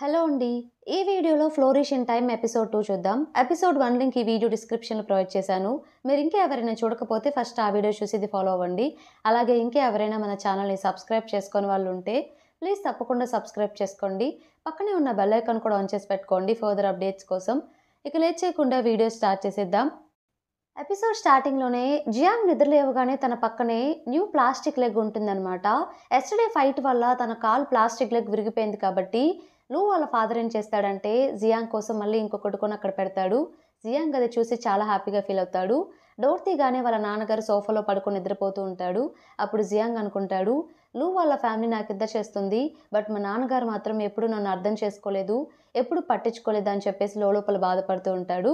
Hello అండి. ఈ వీడియోలో flourish in time episode two చూద్దాం. ఎపిసోడ్ వన్ లింక్ ఈ వీడియో డిస్క్రిప్షన్లో ప్రొవైడ్ చేశాను. మీరు ఇంకా ఎవరైనా చూడకపోతే ఫస్ట్ ఆ వీడియో చూసి ఇది ఫాలో అవ్వండి. అలాగే ఇంకా ఎవరైనా మన ఛానల్ని సబ్స్క్రైబ్ చేసుకుని వాళ్ళు ఉంటే ప్లీజ్ తప్పకుండా సబ్స్క్రైబ్ చేసుకోండి. పక్కనే ఉన్న బెల్ ఐకాన్ కూడా ఆన్ చేసి పెట్టుకోండి ఫర్దర్ అప్డేట్స్ కోసం. ఇక లేట్ చేయకుండా వీడియో స్టార్ట్ చేసేద్దాం. ఎపిసోడ్ స్టార్టింగ్లోనే జియాంగ్ నిద్రలేవగానే తన పక్కనే న్యూ ప్లాస్టిక్ లెగ్ ఉంటుందన్నమాట. ఎస్టర్డే ఫైట్ వల్ల తన కాల్ ప్లాస్టిక్ లెగ్ విరిగిపోయింది కాబట్టి లూ వాళ్ళ ఫాదర్ ఏం చేస్తాడంటే జియాంగ్ కోసం మళ్ళీ ఇంకొకటి కొని అక్కడ పెడతాడు. జియాంగ్ అది చూసి చాలా హ్యాపీగా ఫీల్ అవుతాడు. డోర్ తీగానే వాళ్ళ నాన్నగారు సోఫాలో పడుకొని నిద్రపోతూ ఉంటాడు. అప్పుడు జియాంగ్ అనుకుంటాడు లూ వాళ్ళ ఫ్యామిలీ నాకు ఇద్దరు చేస్తుంది బట్ మా నాన్నగారు మాత్రం ఎప్పుడు నన్ను అర్థం చేసుకోలేదు ఎప్పుడు పట్టించుకోలేదు అని చెప్పేసి లోపల బాధపడుతూ ఉంటాడు.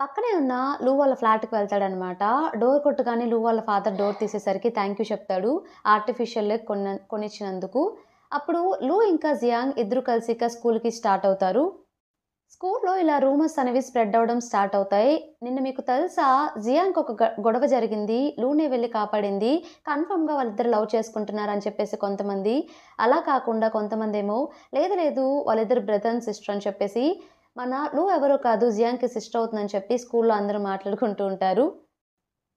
పక్కనే ఉన్న లూ వాళ్ళ ఫ్లాట్కి వెళ్తాడనమాట. డోర్ కొట్టగానే లూ వాళ్ళ ఫాదర్ డోర్ తీసేసరికి థ్యాంక్ యూ చెప్తాడు. ఆర్టిఫిషియల్ లెగ్ కొన్న కొనిచ్చినందుకు. అప్పుడు లూ ఇంకా జియాంగ్ ఇద్దరు కలిసి ఇక స్కూల్కి స్టార్ట్ అవుతారు. స్కూల్లో ఇలా రూమర్స్ అనేవి స్ప్రెడ్ అవ్వడం స్టార్ట్ అవుతాయి. నిన్న మీకు తెలుసా? జియాంగ్ ఒక గ- గొడవ జరిగింది. లూనే వెళ్ళి కాపాడింది. కన్ఫర్మ్గా వాళ్ళిద్దరు లవ్ చేసుకుంటున్నారు అని చెప్పేసి కొంతమంది. అలా కాకుండా కొంతమంది ఏమో లేదు లేదు వాళ్ళిద్దరు బ్రదర్ అండ్ సిస్టర్ అని చెప్పేసి మన లూ ఎవరో కాదు జియాంగ్కి సిస్టర్ అవుతుందని చెప్పి స్కూల్లో అందరూ మాట్లాడుకుంటూ ఉంటారు.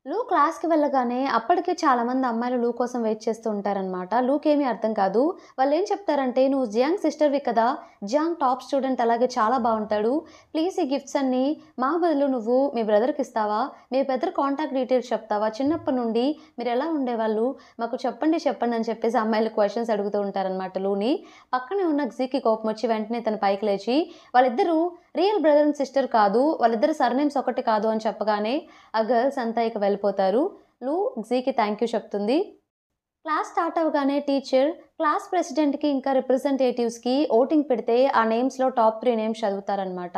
లూ క్లాస్కి వెళ్ళగానే అప్పటికే చాలామంది అమ్మాయిలు లూ కోసం వెయిట్ చేస్తూ ఉంటారనమాట లూకేమీ అర్థం కాదు. వాళ్ళు ఏం చెప్తారంటే నువ్వు జియాంగ్ సిస్టర్వి కదా. జియాంగ్ టాప్ స్టూడెంట్ అలాగే చాలా బాగుంటాడు. ప్లీజ్ ఈ గిఫ్ట్స్ అన్నీ మా బదులు నువ్వు మీ బ్రదర్కి ఇస్తావా? మీ బ్రదర్ కాంటాక్ట్ డీటెయిల్స్ చెప్తావా? చిన్నప్పటి నుండి మీరు ఎలా ఉండేవాళ్ళు? మాకు చెప్పండి చెప్పండి అని చెప్పేసి అమ్మాయిలు క్వశ్చన్స్ అడుగుతూ ఉంటారనమాట లూని. పక్కనే ఉన్న గ్జీకి కోపం వచ్చి వెంటనే తన పైకి లేచి వాళ్ళిద్దరూ రియల్ బ్రదర్ అండ్ సిస్టర్ కాదు వాళ్ళిద్దరు సర్నేమ్స్ ఒకటి కాదు అని చెప్పగానే ఆ గర్ల్స్ అంతా ఇక వెళ్ళిపోతారు. లూ జీకి థ్యాంక్ యూ చెప్తుంది. క్లాస్ స్టార్ట్ అవ్వగానే టీచర్ క్లాస్ ప్రెసిడెంట్కి ఇంకా రిప్రజెంటేటివ్స్కి ఓటింగ్ పెడితే ఆ నేమ్స్లో టాప్ త్రీ నేమ్స్ చదువుతారనమాట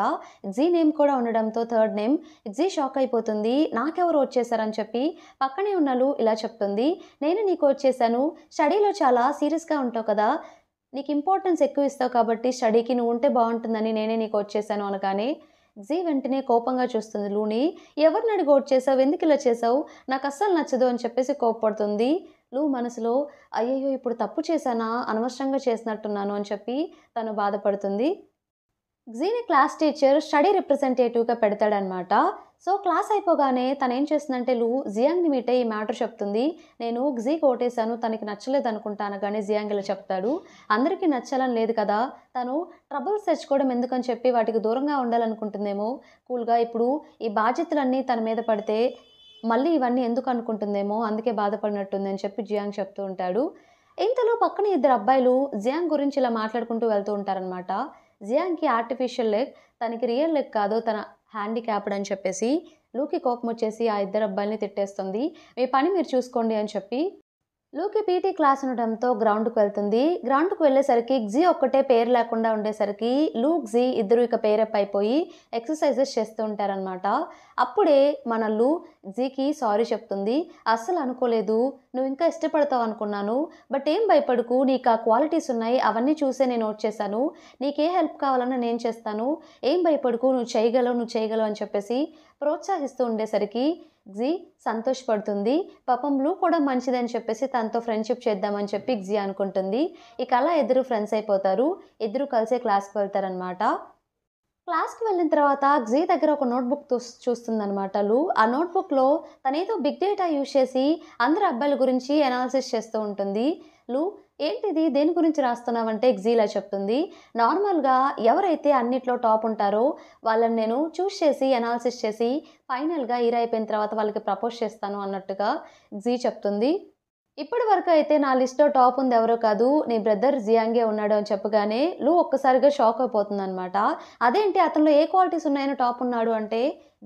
జీ నేమ్ కూడా ఉండడంతో థర్డ్ నేమ్ జీ షాక్ అయిపోతుంది. నాకెవరు వచ్చేసారని చెప్పి పక్కనే ఉన్నలు ఇలా చెప్తుంది. నేను నీకు వచ్చేసాను స్టడీలో చాలా సీరియస్గా ఉంటావు కదా. నీకు ఇంపార్టెన్స్ ఎక్కువ ఇస్తావు కాబట్టి స్టడీకి నువ్వు ఉంటే బాగుంటుందని నేనే నీకు వచ్చేసాను అనగానే జీ వెంటనే కోపంగా చూస్తుంది లూని. ఎవరిని అడిగి ఓట్ చేసావు? ఎందుకు ఇలా చేసావు? నాకు అస్సలు నచ్చదు అని చెప్పేసి కోపపడుతుంది. లూ మనసులో అయ్యయ్యో ఇప్పుడు తప్పు చేశానా? అనవసరంగా చేసినట్టున్నాను అని చెప్పి తను బాధపడుతుంది. జీని క్లాస్ టీచర్ స్టడీ రిప్రజెంటేటివ్గా పెడతాడనమాట. సో క్లాస్ అయిపోగానే తను ఏం చేస్తుందంటే లూ జియాంగ్ని మీట్ అయ్యి ఈ మ్యాటర్ చెప్తుంది. నేను జీ కోటేశాను తనకి నచ్చలేదు అనుకుంటాను. కానీ జియాంగ్ ఇలా చెప్తాడు. అందరికీ నచ్చాలని లేదు కదా. తను ట్రబుల్స్ తెచ్చుకోవడం ఎందుకని చెప్పి వాటికి దూరంగా ఉండాలనుకుంటుందేమో. కూల్గా ఇప్పుడు ఈ బాధ్యతలన్నీ తన మీద పడితే మళ్ళీ ఇవన్నీ ఎందుకు అనుకుంటుందేమో అందుకే బాధపడినట్టుంది అని చెప్పి జియాంగ్ చెప్తూ ఉంటాడు. ఇంతలో పక్కన ఇద్దరు అబ్బాయిలు జియాంగ్ గురించి ఇలా మాట్లాడుకుంటూ వెళ్తూ ఉంటారనమాట. జియాంగ్కి ఆర్టిఫిషియల్ లెగ్ తనకి రియల్ లెగ్ కాదు తన హ్యాండిక్యాప్డ్ అని చెప్పేసి లూకి కోపం వచ్చేసి ఆ ఇద్దరు అబ్బాయిల్ని తిట్టేస్తుంది. మీ పని మీరు చూసుకోండి అని చెప్పి లూకి పీటీ క్లాస్ ఉండడంతో గ్రౌండ్కి వెళ్తుంది. గ్రౌండ్కి వెళ్ళేసరికి గ్జీ ఒక్కటే పేరు లేకుండా ఉండేసరికి లూక్ జీ ఇద్దరు ఇక పేరప్ అయిపోయి ఎక్సర్సైజెస్ చేస్తూ ఉంటారనమాట అప్పుడే మనల్లు జీకి సారీ చెప్తుంది. అస్సలు అనుకోలేదు. నువ్వు ఇంకా ఇష్టపడతావు అనుకున్నాను. బట్ ఏం భయపడకు? నీకు ఆ క్వాలిటీస్ ఉన్నాయి. అవన్నీ చూసే నేను నోట్ చేశాను. నీకే హెల్ప్ కావాలన్నా నేను చేస్తాను. ఏం భయపడకు? నువ్వు చేయగలవు నువ్వు చేయగలవు అని చెప్పేసి ప్రోత్సహిస్తూ ఉండేసరికి జీ సంతోషపడుతుంది. పాపం బ్లూ కూడా మంచిదని చెప్పేసి తనతో ఫ్రెండ్షిప్ చేద్దామని చెప్పి జీ అనుకుంటుంది. ఇక అలా ఇద్దరు ఫ్రెండ్స్ అయిపోతారు. ఇద్దరు కలిసే క్లాస్కి వెళ్తారనమాట క్లాస్కి వెళ్ళిన తర్వాత జీ దగ్గర ఒక నోట్బుక్ చూస్తుందనమాట లు. ఆ నోట్బుక్లో తనేదో బిగ్ డేటా యూజ్ చేసి అందరు అబ్బాయిల గురించి అనాలిసిస్ చేస్తూ ఉంటుంది. లు ఏంటిది? దేని గురించి రాస్తున్నావంటే ఎగ్జీలా చెప్తుంది. నార్మల్గా ఎవరైతే అన్నిట్లో టాప్ ఉంటారో వాళ్ళని నేను చూస్ చేసి అనాలిసిస్ చేసి ఫైనల్గా ఈర తర్వాత వాళ్ళకి ప్రపోజ్ చేస్తాను అన్నట్టుగా జీ చెప్తుంది. ఇప్పటి వరకు అయితే నా లిస్ట్లో టాప్ ఉంది ఎవరో కాదు నీ బ్రదర్ జియాంగే ఉన్నాడు అని చెప్పగానే లూ ఒక్కసారిగా షాక్ అయిపోతుంది అనమాట అదేంటి అతనిలో ఏ క్వాలిటీస్ ఉన్నాయని టాప్ ఉన్నాడు అంటే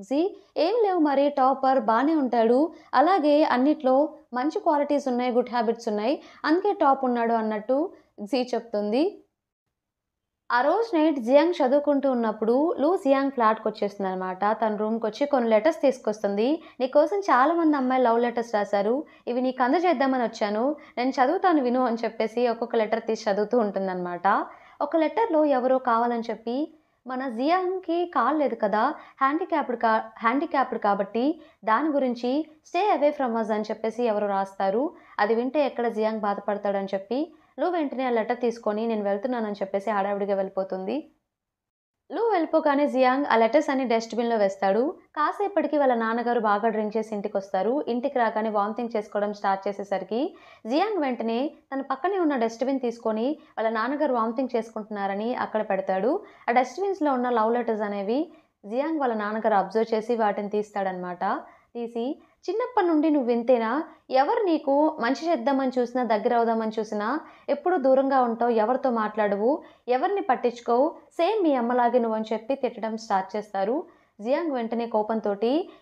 జీ ఏం లేవు మరి టాపర్ బాగానే ఉంటాడు. అలాగే అన్నిట్లో మంచి క్వాలిటీస్ ఉన్నాయి గుడ్ హ్యాబిట్స్ ఉన్నాయి అందుకే టాప్ ఉన్నాడు అన్నట్టు జీ చెప్తుంది. ఆ రోజు నైట్ జియాంగ్ చదువుకుంటూ ఉన్నప్పుడు లూ జియాంగ్ ఫ్లాట్కి వచ్చేస్తుంది అనమాట తన రూమ్కి వచ్చి కొన్ని లెటర్స్ తీసుకొస్తుంది. నీకోసం చాలామంది అమ్మాయి లవ్ లెటర్స్ రాశారు. ఇవి నీకు అందజేద్దామని వచ్చాను. నేను చదువుతాను విను అని చెప్పేసి ఒక్కొక్క లెటర్ తీసి చదువుతూ ఉంటుందన్నమాట ఒక లెటర్లో ఎవరో కావాలని చెప్పి మన జియాంగ్కి కాల్ లేదు కదా హ్యాండిక్యాప్డ్ కా హ్యాండిక్యాప్డ్ కాబట్టి దాని గురించి స్టే అవే ఫ్రమ్ అస్ అని చెప్పేసి ఎవరు రాస్తారు. అది వింటే ఎక్కడ జియాంగ్ బాధపడతాడని చెప్పి లూ వెంటనే ఆ లెటర్ తీసుకొని నేను వెళ్తున్నానని చెప్పేసి హడావిడిగా వెళ్ళిపోతుంది. లూ వెళ్ళిపోగానే జియాంగ్ ఆ లెటర్స్ అన్ని డస్ట్బిన్లో వేస్తాడు. కాసేపటికి వాళ్ళ నాన్నగారు బాగా డ్రింక్ చేసి ఇంటికి వస్తారు. ఇంటికి రాగానే వామిటింగ్ చేసుకోవడం స్టార్ట్ చేసేసరికి జియాంగ్ వెంటనే తన పక్కనే ఉన్న డస్ట్బిన్ తీసుకొని వాళ్ళ నాన్నగారు వామిటింగ్ చేసుకుంటున్నారని అక్కడ పెడతాడు. ఆ డస్ట్బిన్స్లో ఉన్న లవ్ లెటర్స్ అనేవి జియాంగ్ వాళ్ళ నాన్నగారు అబ్జర్వ్ చేసి వాటిని తీస్తాడనమాట. తీసి చిన్నప్పటి నుండి నువ్వు వింతేనా? ఎవరు నీకు మంచి చేద్దామని చూసినా దగ్గర అవుదామని చూసినా ఎప్పుడు దూరంగా ఉంటావు ఎవరితో మాట్లాడవు ఎవరిని పట్టించుకోవు సేమ్ మీ అమ్మలాగే నువ్వు అని చెప్పి తిట్టడం స్టార్ట్ చేస్తారు. జియాంగ్ వెంటనే కోపంతో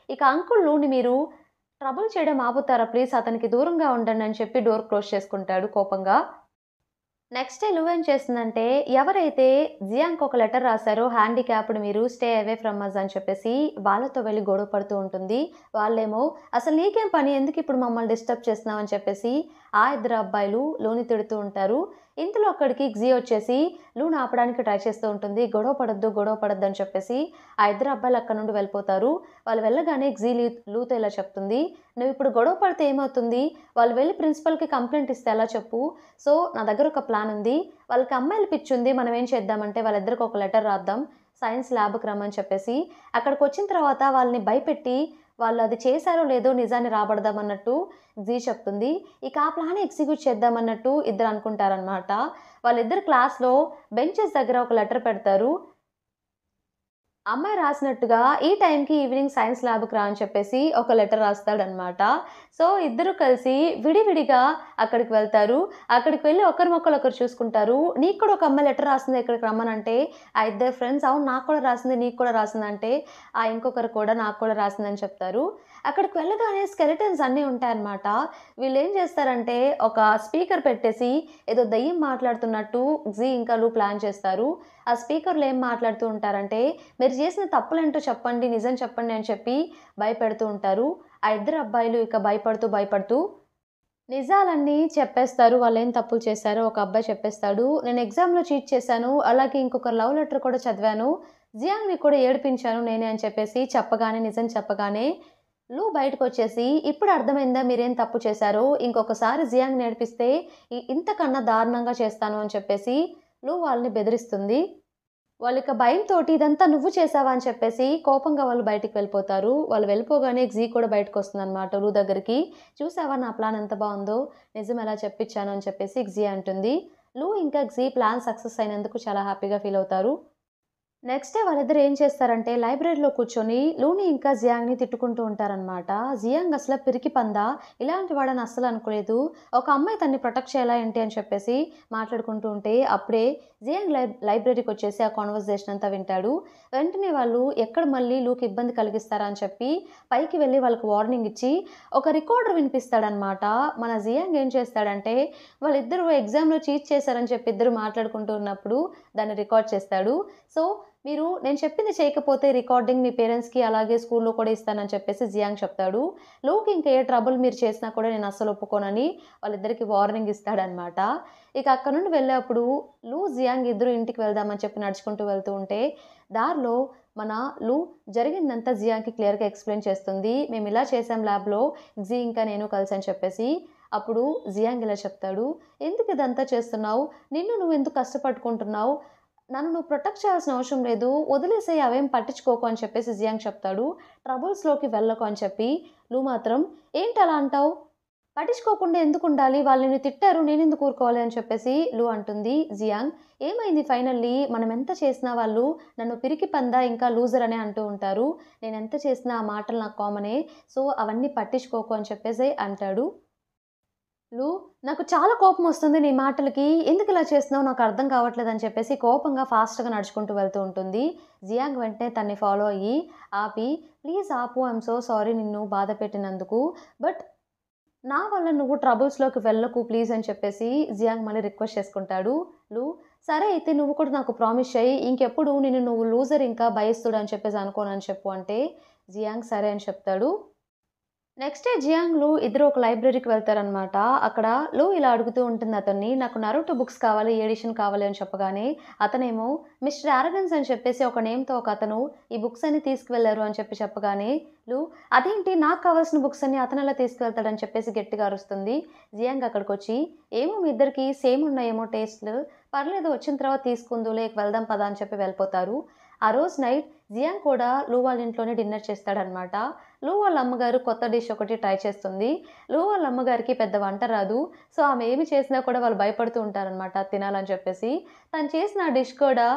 ఇక అంకుల్ మీరు ట్రబుల్ చేయడం ఆపుతారా? ప్లీజ్ అతనికి దూరంగా ఉండండి అని చెప్పి డోర్ క్లోజ్ చేసుకుంటాడు కోపంగా. నెక్స్ట్ డే ఏం చేస్తుందంటే ఎవరైతే జియాంక్ ఒక లెటర్ రాశారో హ్యాండిక్యాప్డ్ మీరు స్టే అవే ఫ్రమ్ అస్ అని చెప్పేసి వాళ్ళతో వెళ్ళి గొడవ పడుతూ ఉంటుంది. వాళ్ళేమో అసలు నీకేం పని? ఎందుకు ఇప్పుడు మమ్మల్ని డిస్టర్బ్ చేస్తున్నావు? అని చెప్పేసి ఆ ఇద్దరు అబ్బాయిలు లోని తిడుతూ ఉంటారు. ఇంతలో అక్కడికి జీ వచ్చేసి లూను ఆపడానికి ట్రై చేస్తూ ఉంటుంది. గొడవ పడద్దు గొడవ పడద్దు అని చెప్పేసి ఆ ఇద్దరు అబ్బాయిలు అక్కడ నుండి వెళ్ళిపోతారు. వాళ్ళు వెళ్ళగానే జీ లూ లూతో ఇలా చెప్తుంది. నువ్వు ఇప్పుడు గొడవ పడితే ఏమవుతుంది? వాళ్ళు వెళ్ళి ప్రిన్సిపల్కి కంప్లైంట్ ఇస్తే ఎలా చెప్పు? సో నా దగ్గర ఒక ప్లాన్ ఉంది. వాళ్ళకి అమ్మాయిలు పిచ్చి ఉంది. మనం ఏం చేద్దామంటే వాళ్ళిద్దరికి ఒక లెటర్ రాద్దాం. సైన్స్ ల్యాబ్కి రమ్మని చెప్పేసి. అక్కడికి వచ్చిన తర్వాత వాళ్ళని భయపెట్టి వాళ్ళు అది చేశారో లేదో నిజాన్ని రాబడదామన్నట్టు జీ చెప్తుంది. ఇక ఆ ప్లాన్ ఎగ్జిక్యూట్ చేద్దామన్నట్టు ఇద్దరు అనుకుంటారనమాట వాళ్ళిద్దరు క్లాస్లో బెంచెస్ దగ్గర ఒక లెటర్ పెడతారు. అమ్మాయి రాసినట్టుగా ఈ టైంకి ఈవినింగ్ సైన్స్ ల్యాబ్కి రా అని చెప్పేసి ఒక లెటర్ రాస్తాడనమాట సో ఇద్దరు కలిసి విడివిడిగా అక్కడికి వెళ్తారు. అక్కడికి వెళ్ళి ఒకరి మొక్కలు ఒకరు చూసుకుంటారు. నీకు కూడా ఒక అమ్మాయి లెటర్ రాసింది ఇక్కడికి రమ్మనంటే ఆ ఇద్దరు ఫ్రెండ్స్ అవును నాకు కూడా రాసింది నీకు కూడా రాసింది అంటే ఆ ఇంకొకరు కూడా నాకు కూడా రాసిందని చెప్తారు. అక్కడికి వెళ్ళగానే స్కెలిటన్స్ అన్నీ ఉంటాయన్నమాట. వీళ్ళు ఏం చేస్తారంటే ఒక స్పీకర్ పెట్టేసి ఏదో దయ్యం మాట్లాడుతున్నట్టు జీ ఇంకా లూ ప్లాన్ చేస్తారు. ఆ స్పీకర్లో ఏం మాట్లాడుతూ ఉంటారంటే మీరు చేసిన తప్పులేంటో చెప్పండి నిజం చెప్పండి అని చెప్పి భయపెడుతూ ఉంటారు. ఆ ఇద్దరు అబ్బాయిలు ఇక భయపడుతూ భయపడుతూ నిజాలన్నీ చెప్పేస్తారు. వాళ్ళు ఏం తప్పులు చేశారో ఒక అబ్బాయి చెప్పేస్తాడు. నేను ఎగ్జామ్లో చీట్ చేశాను అలాగే ఇంకొక లవ్ లెటర్ కూడా చదివాను. జియాంగ్ని కూడా ఏడిపించాను నేనే అని చెప్పేసి చెప్పగానే నిజం చెప్పగానే లూ బయటకు వచ్చేసి ఇప్పుడు అర్థమైందా మీరేం తప్పు చేశారో? ఇంకొకసారి జియాంగ్ నేర్పిస్తే ఇంతకన్నా దారుణంగా చేస్తాను అని చెప్పేసి వాళ్ళని బెదిరిస్తుంది. వాళ్ళకి భయంతో ఇదంతా నువ్వు చేసావా అని చెప్పేసి కోపంగా వాళ్ళు బయటికి వెళ్ళిపోతారు. వాళ్ళు వెళ్ళిపోగానే జీ కూడా బయటకు వస్తుంది అనమాట రూ దగ్గరికి. చూసావా నా ప్లాన్ ఎంత బాగుందో? నిజం ఎలా చెప్పించాను అని చెప్పేసి జీ అంటుంది. లూ ఇంకా జీ ప్లాన్ సక్సెస్ అయినందుకు చాలా హ్యాపీగా ఫీల్ అవుతారు. నెక్స్ట్ డే వాళ్ళిద్దరు ఏం చేస్తారంటే లైబ్రరీలో కూర్చొని లూని ఇంకా జియాంగ్ని తిట్టుకుంటూ ఉంటారనమాట జియాంగ్ అసలు పిరికి పందా? ఇలాంటి వాడని అస్సలు అనుకోలేదు. ఒక అమ్మాయి తన్ని ప్రొటెక్ట్ చేయాలా ఏంటి అని చెప్పేసి మాట్లాడుకుంటూ ఉంటే అప్పుడే జియాంగ్ లై లైబ్రరీకి వచ్చేసి ఆ కాన్వర్జేషన్ అంతా వింటాడు. వెంటనే వాళ్ళు ఎక్కడ మళ్ళీ లూకి ఇబ్బంది కలిగిస్తారా అని చెప్పి పైకి వెళ్ళి వాళ్ళకి వార్నింగ్ ఇచ్చి ఒక రికార్డర్ వినిపిస్తాడనమాట మన జియాంగ్ ఏం చేస్తాడంటే వాళ్ళిద్దరు ఎగ్జామ్లో చీట్ చేశారని చెప్పి ఇద్దరు మాట్లాడుకుంటూ ఉన్నప్పుడు దాన్ని రికార్డ్ చేస్తాడు. సో మీరు నేను చెప్పింది చేయకపోతే రికార్డింగ్ మీ పేరెంట్స్కి అలాగే స్కూల్లో కూడా ఇస్తానని చెప్పేసి జియాంగ్ చెప్తాడు. లోకి ఇంకా ఏ ట్రబుల్ మీరు చేసినా కూడా నేను అస్సలు ఒప్పుకోనని వాళ్ళిద్దరికి వార్నింగ్ ఇస్తాడనమాట ఇక అక్కడ నుండి వెళ్ళేప్పుడు లూ జియాంగ్ ఇద్దరు ఇంటికి వెళ్దామని చెప్పి నడుచుకుంటూ వెళ్తూ ఉంటే దారిలో మన లూ జరిగిందంతా జియాంగ్కి క్లియర్గా ఎక్స్ప్లెయిన్ చేస్తుంది. మేము ఇలా చేసాం ల్యాబ్లో జీ ఇంకా నేను కలిసి అని చెప్పేసి అప్పుడు జియాంగ్ ఇలా చెప్తాడు. ఎందుకు ఇదంతా చేస్తున్నావు? నిన్ను నువ్వు ఎందుకు కష్టపడుకుంటున్నావు నన్ను నువ్వు ప్రొటెక్ట్ చేయాల్సిన అవసరం లేదు వదిలేసే అవేం పట్టించుకోకు అని చెప్పేసి జియాంగ్ చెప్తాడు. ట్రబుల్స్లోకి వెళ్ళకు అని చెప్పి లు మాత్రం ఏంటి అలా అంటావు? పట్టించుకోకుండా ఎందుకు ఉండాలి? వాళ్ళు తిట్టారు నేను ఎందుకు ఊరుకోవాలి అని చెప్పేసి లు అంటుంది జియాంగ్. ఏమైంది ఫైనల్లీ మనం ఎంత చేసినా వాళ్ళు నన్ను పిరికి పందా ఇంకా లూజర్ అనే అంటూ ఉంటారు. నేను ఎంత చేసినా ఆ మాటలు నాకు కామనే సో అవన్నీ పట్టించుకోకు అని చెప్పేసి అంటాడు. లు నాకు చాలా కోపం వస్తుంది నీ మాటలకి. ఎందుకు ఇలా చేస్తున్నావు? నాకు అర్థం కావట్లేదు అని చెప్పేసి కోపంగా ఫాస్ట్గా నడుచుకుంటూ వెళ్తూ ఉంటుంది. జియాంగ్ వెంటనే తన్ని ఫాలో అయ్యి ఆపి ప్లీజ్ ఆపు ఐఎమ్ సో సారీ నిన్ను బాధ పెట్టినందుకు. బట్ నా వల్ల నువ్వు ట్రబుల్స్లోకి వెళ్ళకు ప్లీజ్ అని చెప్పేసి జియాంగ్ మళ్ళీ రిక్వెస్ట్ చేసుకుంటాడు. లు సరే అయితే నువ్వు కూడా నాకు ప్రామిస్ చేయి ఇంకెప్పుడు నిన్ను నువ్వు లూజర్ ఇంకా భయస్తుడు అని చెప్పేసి అనుకోనని చెప్పు అంటే జియాంగ్ సరే అని చెప్తాడు. నెక్స్ట్ డే జియాంగ్ ఇద్దరు ఒక లైబ్రరీకి వెళ్తారనమాట అక్కడ లూ ఇలా అడుగుతూ ఉంటుంది అతన్ని నాకు నరుటు బుక్స్ కావాలి ఎడిషన్ కావాలి అని చెప్పగానే అతనేమో మిస్టర్ ఆరగన్స్ అని చెప్పేసి ఒక నేమ్తో ఒక అతను ఈ బుక్స్ అన్ని తీసుకువెళ్ళారు అని చెప్పి చెప్పగానే లూ అదేంటి? నాకు కావాల్సిన బుక్స్ అన్ని అతను ఎలా తీసుకువెళ్తాడని చెప్పేసి గట్టిగా అరుస్తుంది. జియాంగ్ అక్కడికి వచ్చి ఏమో మీ ఇద్దరికి సేమ్ ఉన్నాయేమో టేస్ట్లు. పర్లేదు వచ్చిన తర్వాత తీసుకుందు లేక వెళ్దాం పదా అని చెప్పి వెళ్ళిపోతారు. ఆ రోజు నైట్ జియాంగ్ కూడా లూ వాళ్ళ ఇంట్లోనే డిన్నర్ చేస్తాడనమాట లూ వాళ్ళ అమ్మగారు కొత్త డిష్ ఒకటి ట్రై చేస్తుంది. లూ వాళ్ళ అమ్మగారికి పెద్ద వంట రాదు. సో ఆమె ఏమి చేసినా కూడా వాళ్ళు భయపడుతూ ఉంటారనమాట తినాలని చెప్పేసి. తను చేసిన ఆ డిష్ కూడా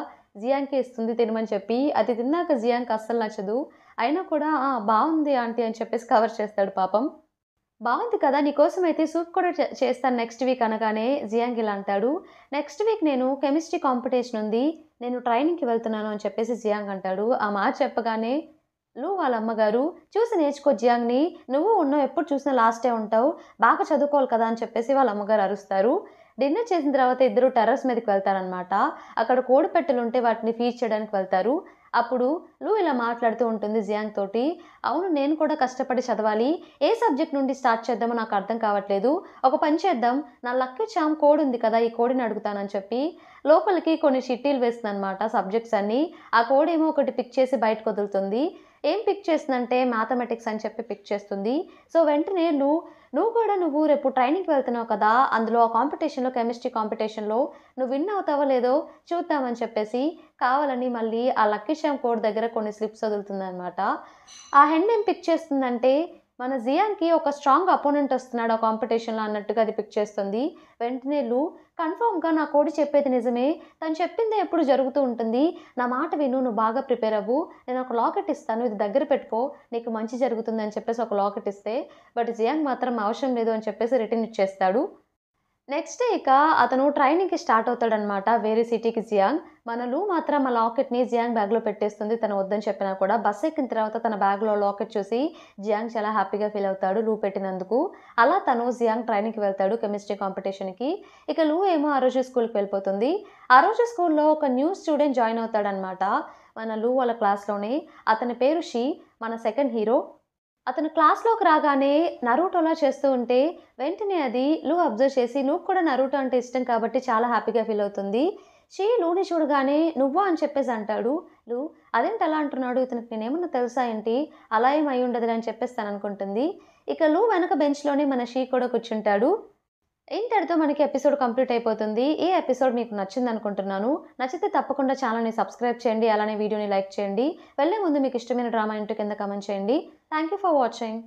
జియాంకి ఇస్తుంది తినమని చెప్పి. అది తిన్నాక జియాంకి అస్సలు నచ్చదు. అయినా కూడా బాగుంది ఆంటీ అని చెప్పేసి కవర్ చేస్తాడు పాపం. బాగుంది కదా నీకోసం అయితే సూప్ కూడా చేస్తాను నెక్స్ట్ వీక్ అనగానే జియాంగ్ ఇలా అంటాడు. నెక్స్ట్ వీక్ నేను కెమిస్ట్రీ కాంపిటీషన్ ఉంది. నేను ట్రైనింగ్కి వెళ్తున్నాను అని చెప్పేసి జియాంగ్ అంటాడు. ఆ మాట చెప్పగానే లు వాళ్ళ అమ్మగారు చూసి నేర్చుకో జియాంగ్ని. నువ్వు ఉన్నావు ఎప్పుడు చూసినా లాస్టే ఉంటావు. బాగా చదువుకోవాలి కదా అని చెప్పేసి వాళ్ళ అమ్మగారు అరుస్తారు. డిన్నర్ చేసిన తర్వాత ఇద్దరు టెర్రస్ మీదకి వెళ్తారనమాట అక్కడ కోడిపెట్టెలు ఉంటే వాటిని ఫీడ్ చేయడానికి వెళ్తారు. అప్పుడు లూ ఇలా మాట్లాడుతూ ఉంటుంది జియాంగ్ తోటి. అవును నేను కూడా కష్టపడి చదవాలి. ఏ సబ్జెక్ట్ నుండి స్టార్ట్ చేద్దామో నాకు అర్థం కావట్లేదు. ఒక పని చేద్దాం. నా లక్కీ చామ్ కోడ్ ఉంది కదా ఈ కోడిని అడుగుతానని చెప్పి లోపలికి కొన్ని షిట్టీలు వేస్తుందన్నమాట సబ్జెక్ట్స్ అన్ని. ఆ కోడ్ ఏమో ఒకటి పిక్ చేసి బయటకు వదులుతుంది. ఏం పిక్ చేస్తుందంటే మ్యాథమెటిక్స్ అని చెప్పి పిక్ చేస్తుంది. సో వెంటనే నువ్వు నువ్వు కూడా నువ్వు రేపు ట్రైనింగ్కి వెళ్తున్నావు కదా అందులో ఆ కాంపిటీషన్లో కెమిస్ట్రీ కాంపిటీషన్లో నువ్వు విన్ అవుతావో లేదో చూద్దామని చెప్పేసి కావాలని మళ్ళీ ఆ లక్కీ శ్యామ్ కోడ్ దగ్గర కొన్ని స్లిప్స్ వదులుతుంది అనమాట ఆ హెన్ ఏం పిక్ చేస్తుందంటే మన జియాన్కి ఒక స్ట్రాంగ్ అపోనెంట్ వస్తున్నాడు ఆ కాంపిటీషన్లో అన్నట్టుగా అది పిక్ చేస్తుంది. వెంటనే లూ కన్ఫామ్గా నా కోడి చెప్పేది నిజమే. తను చెప్పింది ఎప్పుడు జరుగుతూ ఉంటుంది. నా మాట విను నువ్వు బాగా ప్రిపేర్ అవ్వు. నేను ఒక లాకెట్ ఇస్తాను ఇది దగ్గర పెట్టుకో. నీకు మంచి జరుగుతుంది అని చెప్పేసి ఒక లాకెట్ ఇస్తే బట్ జియాంగ్ మాత్రం అవసరం లేదు అని చెప్పేసి రిటర్న్ ఇచ్చేస్తాడు. నెక్స్ట్ డే ఇక అతను ట్రైనింగ్కి స్టార్ట్ అవుతాడనమాట వేరే సిటీకి జియాంగ్ మన లూ మాత్రం ఆ లాకెట్ని జియాంగ్ బ్యాగ్లో పెట్టేస్తుంది. తను వద్దని చెప్పినా కూడా బస్ ఎక్కిన తర్వాత తన బ్యాగ్లో లాకెట్ చూసి జియాంగ్ చాలా హ్యాపీగా ఫీల్ అవుతాడు లూ పెట్టినందుకు. అలా తను జియాంగ్ ట్రైనింగ్కి వెళ్తాడు కెమిస్ట్రీ కాంపిటీషన్కి ఇక లూ ఏమో ఆ రోజు స్కూల్కి వెళ్ళిపోతుంది. ఆ రోజు స్కూల్లో ఒక న్యూ స్టూడెంట్ జాయిన్ అవుతాడనమాట మన లూ వాళ్ళ క్లాస్లోనే అతని పేరు షీ మన సెకండ్ హీరో అతను క్లాస్లోకి రాగానే నరూటోలా చేస్తూ ఉంటే వెంటనే అది లూ అబ్జర్వ్ చేసి లూక్ కూడా నరూటో అంటే ఇష్టం కాబట్టి చాలా హ్యాపీగా ఫీల్ అవుతుంది. షీ లూని చూడగానే నువ్వా? అని చెప్పేసి అంటాడు. లూ అదేంటి అలా అంటున్నాడు? ఇతనికి నేనేమన్నా తెలుసా ఏంటి? అలా ఏం అయి ఉండదు అని చెప్పేస్తాను అనుకుంటుంది. ఇక లూ వెనక బెంచ్లోనే మన షీ కూడా కూర్చుంటాడు. ఇంతటితో మనకి ఎపిసోడ్ కంప్లీట్ అయిపోతుంది? ఈ ఎపిసోడ్ మీకు నచ్చింది అనుకుంటున్నాను? నచ్చితే తప్పకుండా ఛానల్ని సబ్స్క్రైబ్ చేయండి అలానే వీడియోని లైక్ చేయండి. వెళ్ళే ముందు మీకు ఇష్టమైన డ్రామా ఇంటి కింద కమెంట్ చేయండి. Thank you for watching.